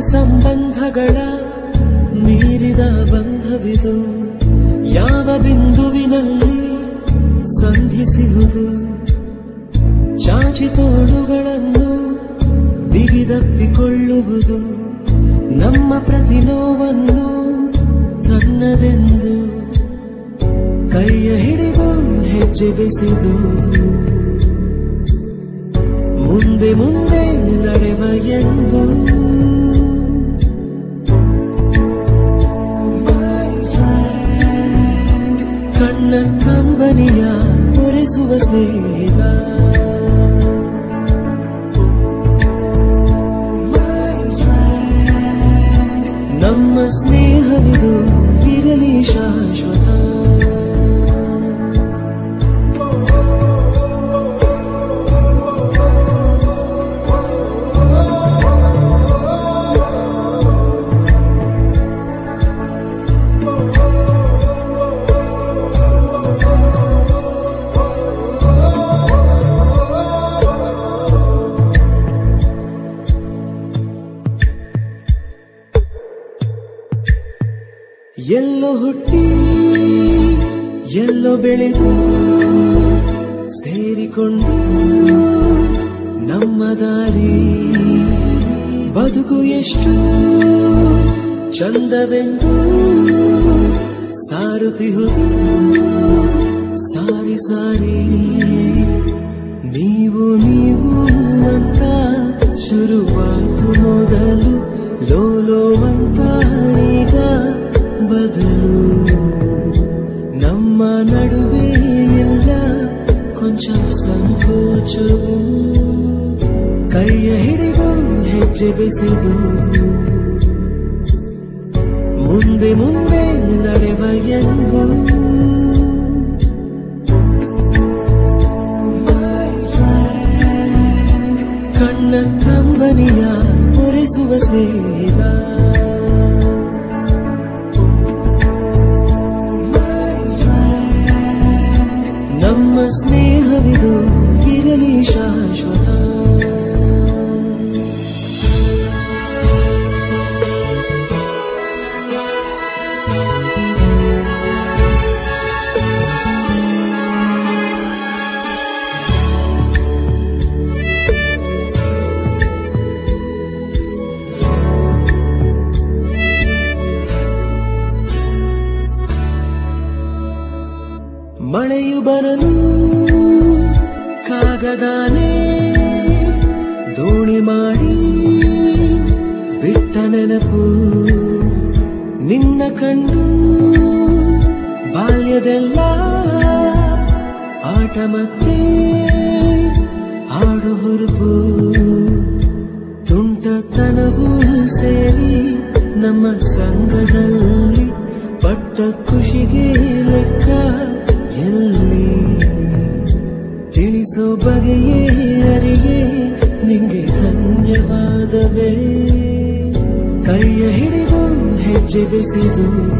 ಸಂಬಂಧಗಳ ಮೀರಿದ ಬಂಧವಿದು, ಯಾವ ಬಿಂದುವಿನಲ್ಲಿ ಸಂಧಿಸುವುದು ಚಾಚಿ ತೋಳುಗಳನ್ನು ಬಿಗಿದಪ್ಪಿಕೊಳ್ಳುವುದು ನಮ್ಮ ಪ್ರತಿ ನೋವನ್ನು ತನ್ನದೆಂದು ಕೈಯ ಹಿಡಿದು ಹೆಜ್ಜೆ ಬೆಸೆದು. ಮುಂದೆ ಮುಂದೆ ನಡೆವ ಎಂದು ನಮ್ಮ ಸ್ನೇಹವಿದು ಇರಲಿ ಶಾಶ್ವತ. ಎಲ್ಲೋ ಹುಟ್ಟಿ, ಎಲ್ಲೋ ಬೆಳೆದು ಸೇರಿಕೊಂಡು ನಮ್ಮ ದಾರಿ. ಬದುಕು ಎಷ್ಟು ಚಂದವೆಂದು ಸಾರುತಿಹುದು ಸಾರಿ ಸಾರಿ. ನೀವು ನೀವು ಅಂತ ಶುರುವಾತು ಮೊದಲು ಲೋಲೋ ಅಂತ ಈಗ ಹೆಜ್ಜೆ ಬೆಸೆದು ಮುಂದೆ ಮುಂದೆ ನಡೆವ ಎಂದು ಕಣ್ಣ ಕಂಬನಿಯ ಒರೆಸುವ ಸ್ನೇಹಿತ ನಮ್ಮ ಸ್ನೇಹವಿದು ಇರಲಿ ಶಾಶ್ವತ ಮಳೆಯು ಬರಲು ಕಾಗದಾನೆ, ದೋಣಿ ಮಾಡಿ ಬಿಟ್ಟ ನೆನಪು. ನಿನ್ನ ಕಂಡು ಬಾಲ್ಯದೆಲ್ಲ ಆಟ ಮತ್ತೆ ಹಾಡು ಹುರುಪು. ತುಂಟತನವೂ ಸೇರಿ ನಮ್ಮ ಸಂಘದಲ್ಲಿ ಪಟ್ಟ ಖುಷಿಗೆ ಲೆಕ್ಕ ಎಲ್ಲಿ ತಿಳಿಸೋ ಬಗೆಯೇ ಅರಿಯೇ ನಿಂಗೆ ಧನ್ಯವಾದವೇ. ಕೈಯ ಹಿಡಿದು ಹೆಜ್ಜೆ ಬೆಸೆದು.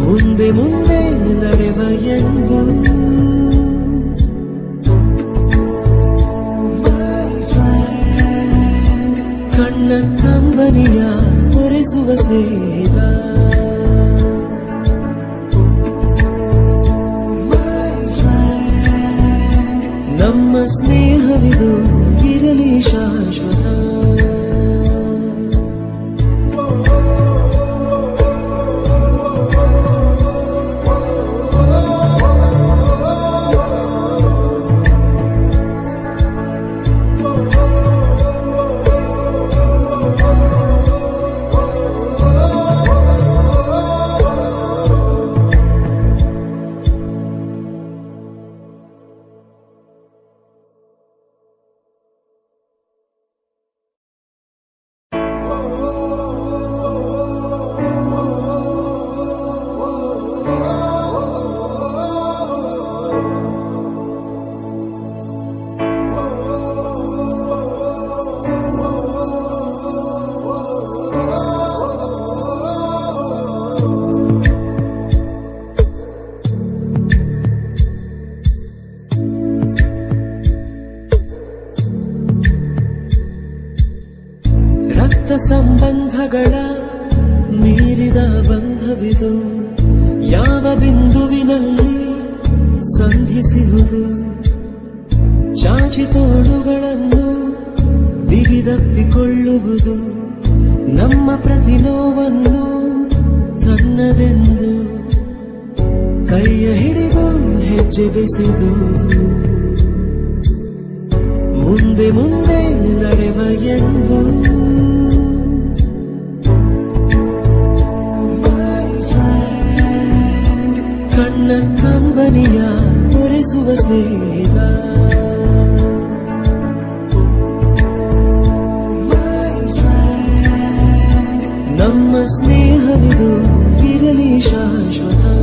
ಮುಂದೆ ಮುಂದೆ ನಡೆವ ಎಂದು. ಕಣ್ಣ ಕಂಬನಿಯ ಒರೆಸುವ ಸ್ನೇಹಿತ ನಮ್ಮ ಸ್ನೇಹವಿದು ಇರಲಿ ಶಾಶ್ವತ ಸಂಬಂಧಗಳ ಮೀರಿದ ಬಂಧವಿದು, ಯಾವ ಬಿಂದುವಿನಲ್ಲಿ ಸಂಧಿಸಿರುವುದು? ಚಾಚಿ ತೋಳುಗಳನ್ನು ಬಿಗಿದಪ್ಪಿಕೊಳ್ಳುವುದು ನಮ್ಮ ಪ್ರತಿ ನೋವನ್ನು ತನ್ನದೆಂದು ಕೈಯ ಹಿಡಿದು ಹೆಜ್ಜೆ ಬೆಸೆದು, ಮುಂದೆ ಮುಂದೆ ನಡೆವ ಎಂದು ಕಣ್ಣ ಕಂಬನಿಯ ತೋರಿಸುವ ಸ್ನೇಹಿತ ನಮ್ಮ ಸ್ನೇಹವಿದು ಇರಲಿ ಶಾಶ್ವತ.